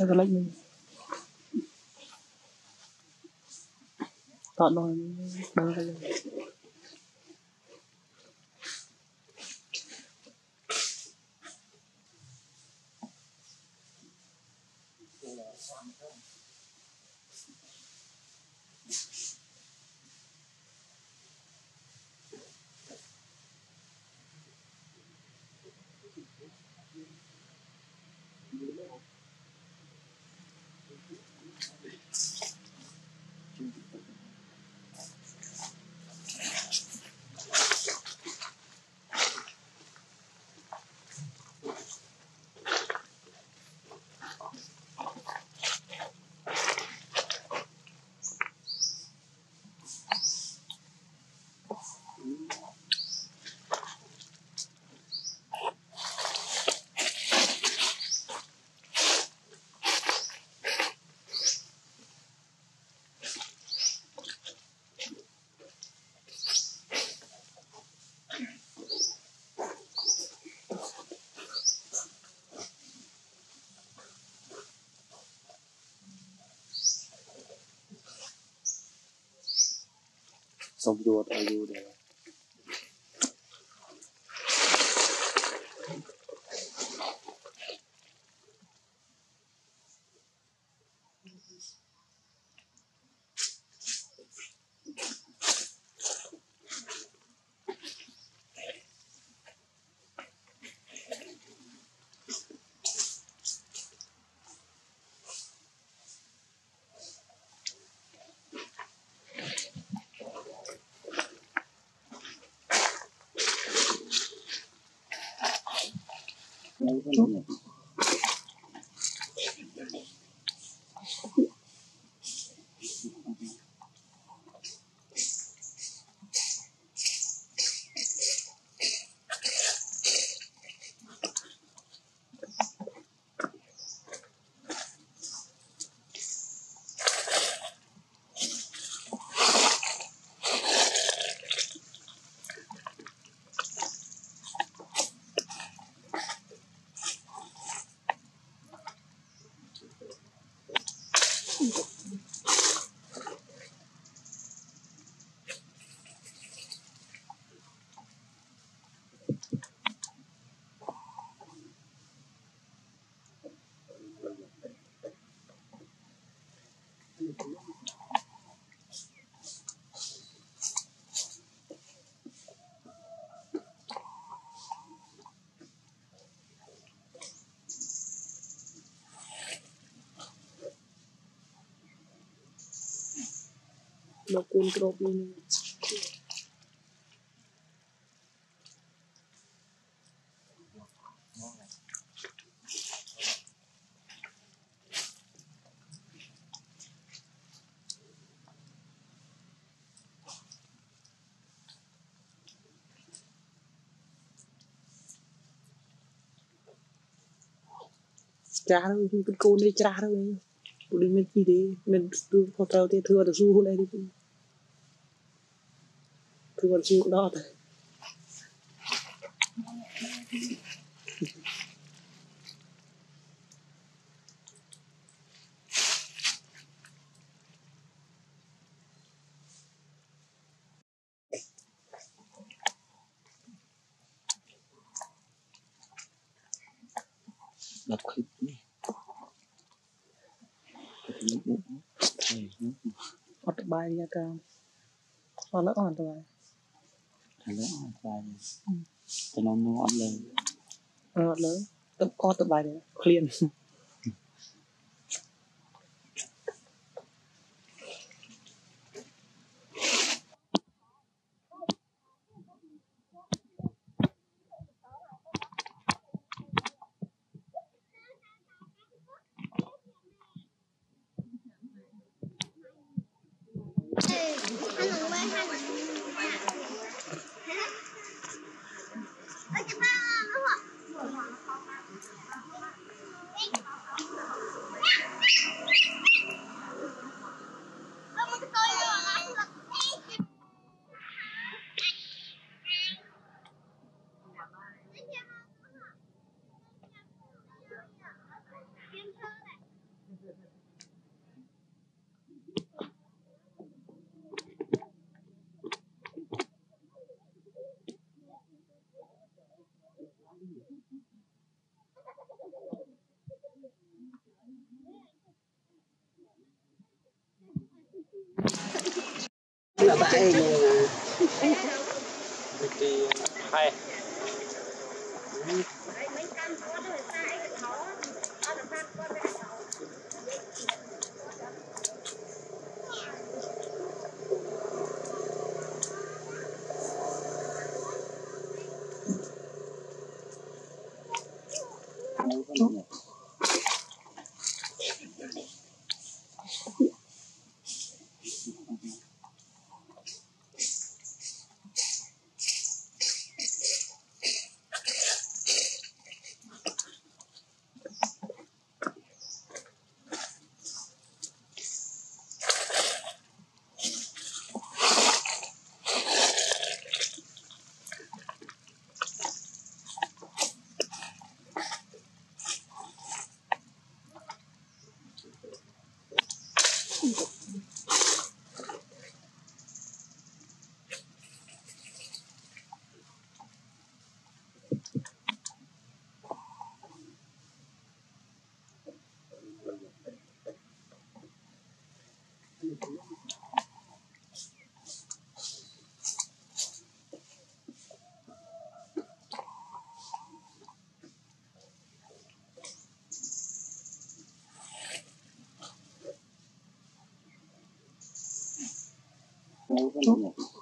Never like me. Thought no one. Never like. Salvador Ayuda. 分。no control trả đâu cái côn đây trả đâu đấy mình đi. Mình mình tôi có tao thì thừa được du hôm nay đi ខ្លួនជូរដតដល់ឃ្លីបនេះអត់បាយយកអត់អត់បាយ ខាងនោះអត់ថ្លៃចំណុំនោះអត់លើអត់លើទឹកអត់ទៅបាញ់ឃ្លាន là tại thì hay 嗯